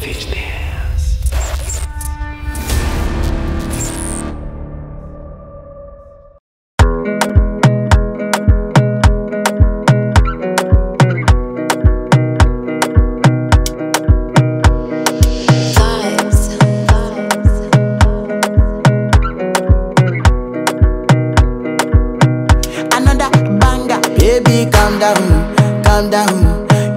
Fish dance. another banger. Baby, calm down, calm down.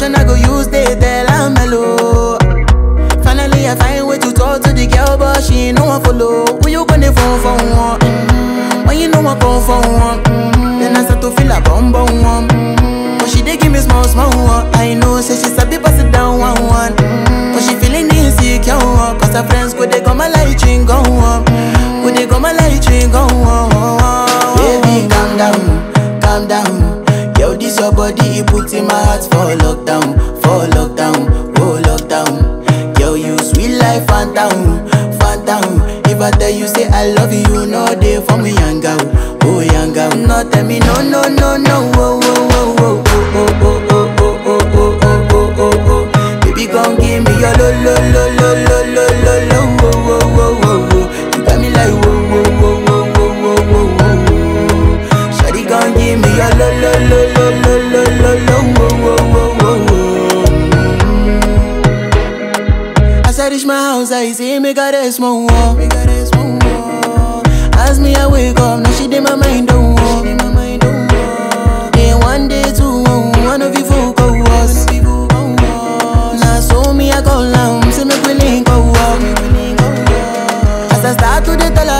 situation, I go use they tell I'm mellow. Finally, I find way to talk to the girl, but she ain't no one follow. Who you gonna phone for one? Mm-hmm. When you know I come for one, mm-hmm. then I start to feel a bum bum one. Mm-hmm. But she dey give me small small one. I know, say she sabi pass it down one one. Mm-hmm. But she feeling insecure, one. cause her friends go they go my light ring go on, go they go my your body, in my heart for lockdown, for lockdown, oh lockdown. Yo, you sweet life, phantom, phantom. If I tell you say I love you, you know they for me, young girl, oh young girl. No, tell me no, no, no, no, oh, oh, oh, oh, caress my wall. As me I wake up, now she did my mind don't walk. Day one, day two, one of you focus. Now so me I call down, say make we link up. As I start to the dollar.